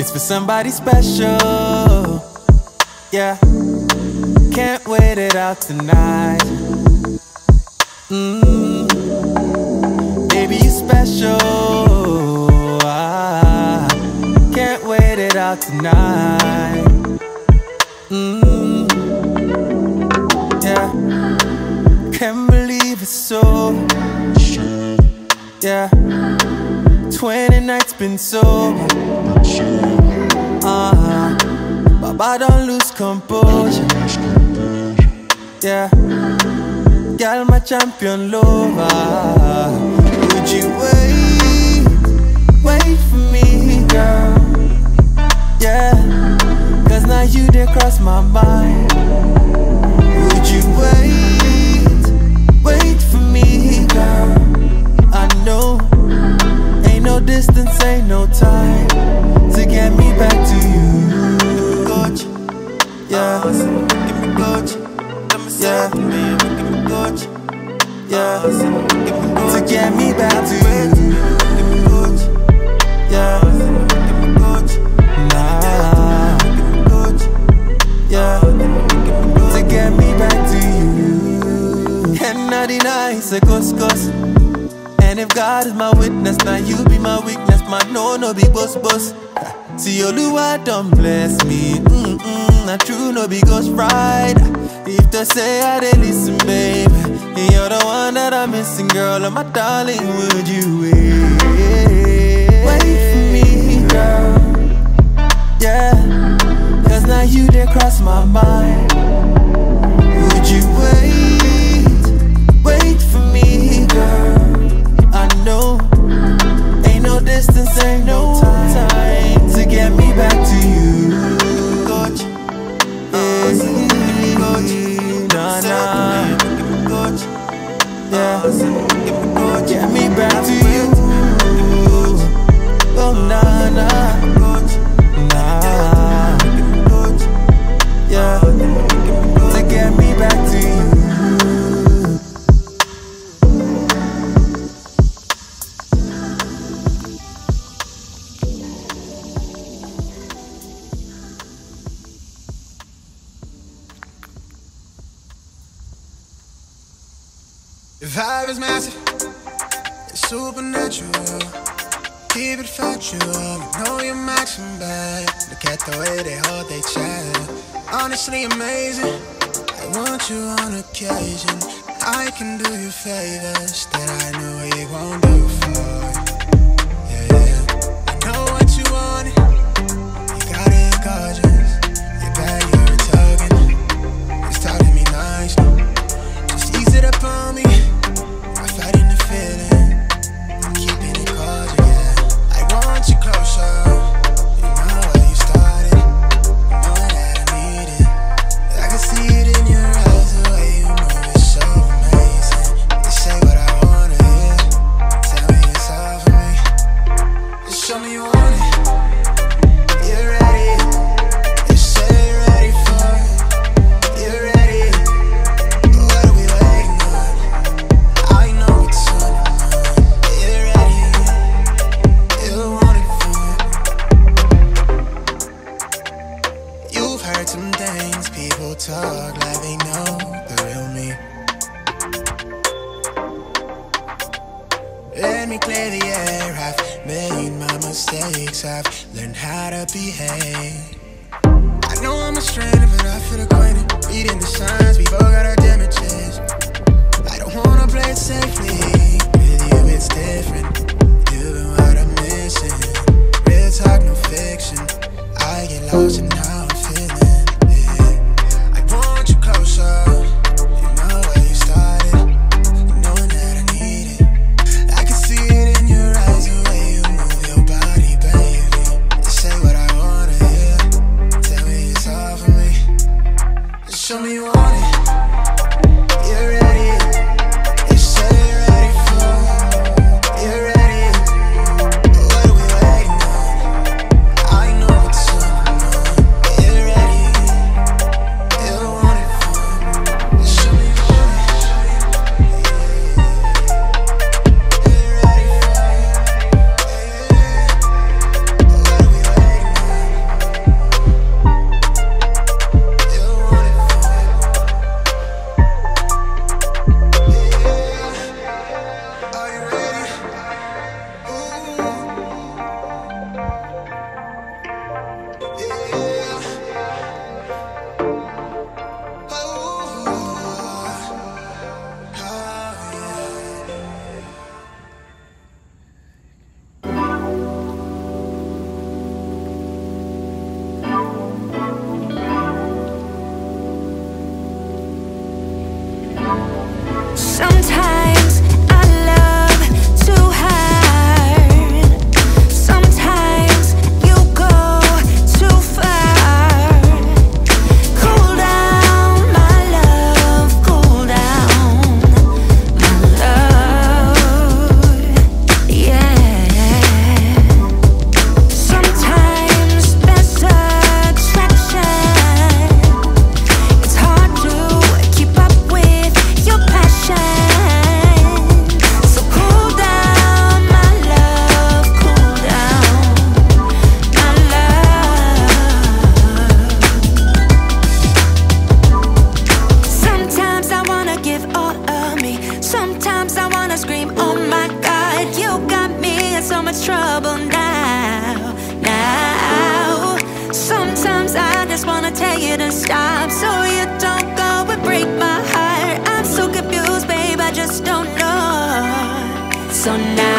It's for somebody special. Yeah. Can't wait it out tonight. Mm. Baby, you special. Ah, can't wait it out tonight. Mm. Yeah. Can't believe it's so. Yeah. 20 nights been sober. Uh-huh. Baba don't lose composure. Yeah. Girl, my champion lover. Would you wait? Wait for me, girl. Yeah. Cause now you did cross my mind. Ghost. And if God is my witness, now you be my weakness, my no, no be boss, boss. See, Oluwa don't bless me, mm-mm, not true, no be ghost ride. If they say I didn't listen, babe, you're the one that I'm missing, girl, and my darling, would you wait? Wait for me, girl, yeah, cause now you did cross my mind. Yeah. Get me back to you vibe is massive, it's supernatural. Keep it factual, you know you're maxing back. Look at the way they hold their chat. Honestly amazing, I want you on occasion. I can do you favors that I know you won't do for. Things people talk like they know the real me. Let me clear the air. I've made my mistakes. I've learned how to behave. I know I'm a stranger, but I feel acquainted. Reading the signs, we both got our damages. I don't wanna play it safely. With you, it's different. You've been what I'm missing. Real talk, no fiction. I get lost in how so now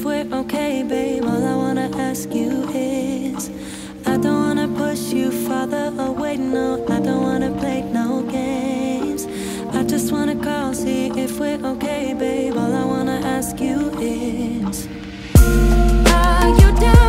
if we're okay, babe. All I wanna ask you is I don't wanna push you farther away, no. I don't wanna play no games. I just wanna call, see if we're okay, babe. All I wanna ask you is Are you down?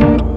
I'm